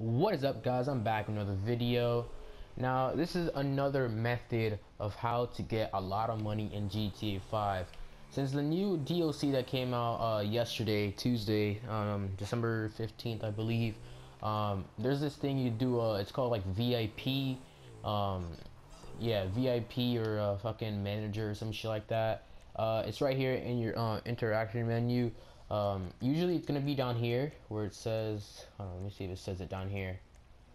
What is up guys, I'm back with another video. Now this is another method of how to get a lot of money in GTA 5. Since the new DLC that came out uh, yesterday, Tuesday, um, December 15th I believe, um, there's this thing you do, uh, it's called like VIP, um, yeah, VIP or uh, fucking manager or some shit like that. Uh, it's right here in your uh, interaction menu. Um, usually it's gonna be down here where it says, let me see if it says it down here.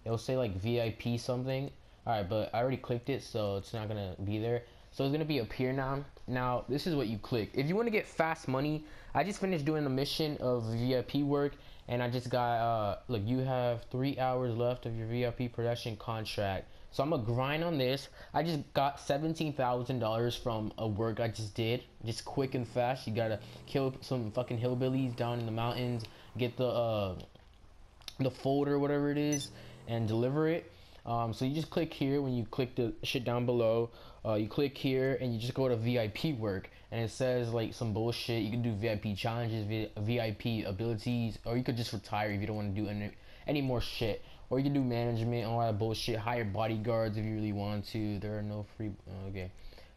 It'll say like VIP something. Alright, but I already clicked it, so it's not gonna be there. So it's gonna be up here now. Now, this is what you click. If you wanna get fast money, I just finished doing a mission of VIP work, and I just got, uh, look, you have three hours left of your VIP production contract. So I'm gonna grind on this. I just got $17,000 from a work I just did. Just quick and fast. You gotta kill some fucking hillbillies down in the mountains, get the uh, the folder, whatever it is, and deliver it. Um, so you just click here when you click the shit down below. Uh, you click here and you just go to VIP work, and it says like some bullshit. You can do VIP challenges, VIP abilities, or you could just retire if you don't want to do any any more shit. Or you can do management, all that bullshit. Hire bodyguards if you really want to. There are no free. Okay.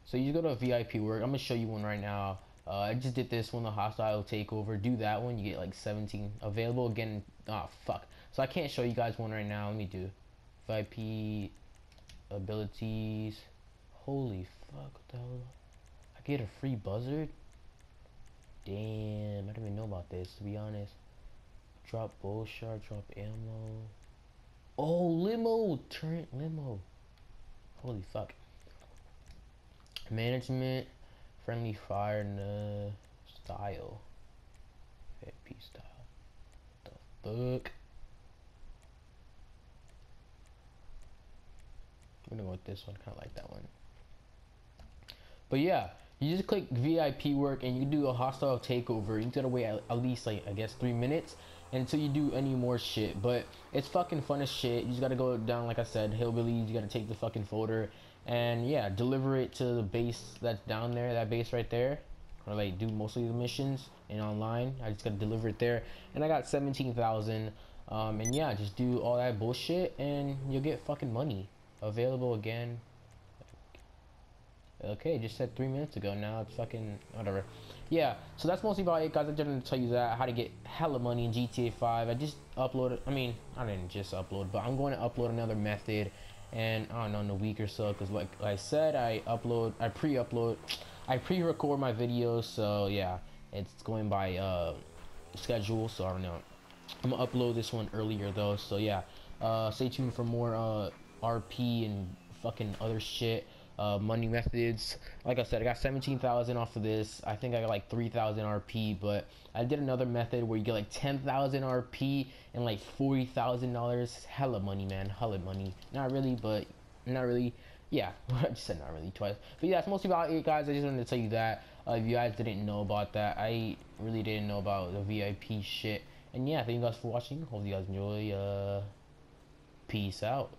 So you go to VIP work. I'm gonna show you one right now. Uh, I just did this one, the hostile takeover. Do that one, you get like 17 available again. Ah, oh, fuck. So I can't show you guys one right now. Let me do VIP abilities. Holy fuck! What the hell? I get a free buzzard. Damn, I don't even know about this to be honest. Drop Bull Shark, drop ammo. Oh, limo, turret limo. Holy fuck. Management, friendly fire, uh, style. VIP style. What the fuck? I'm gonna go with this one, kind of like that one. But yeah, you just click VIP work and you do a hostile takeover. You gotta wait at, at least like I guess three minutes until you do any more shit. But it's fucking fun as shit. You just gotta go down, like I said, hillbillies. You gotta take the fucking folder and yeah, deliver it to the base that's down there, that base right there. Or like do mostly the missions and online. I just gotta deliver it there, and I got seventeen thousand. Um, and yeah, just do all that bullshit, and you'll get fucking money. Available again. Okay, just said three minutes ago. Now it's fucking whatever. Yeah, so that's mostly about it, guys. I just wanted to tell you that how to get hella money in GTA 5. I just uploaded. I mean, I didn't just upload, but I'm going to upload another method, and I don't know in a week or so. Cause like I said, I upload, I pre-upload, I pre-record my videos. So yeah, it's going by uh, schedule. So I don't know. I'm gonna upload this one earlier though. So yeah, uh, stay tuned for more uh, RP and fucking other shit uh, money methods. Like I said, I got 17,000 off of this. I think I got like 3,000 RP, but I did another method where you get like 10,000 RP and like $40,000. Hella money, man. Hella money. Not really, but not really. Yeah, I just said not really twice. But yeah, that's mostly about it, guys. I just wanted to tell you that. Uh, if you guys didn't know about that, I really didn't know about the VIP shit. And yeah, thank you guys for watching. Hope you guys enjoy. Uh, peace out.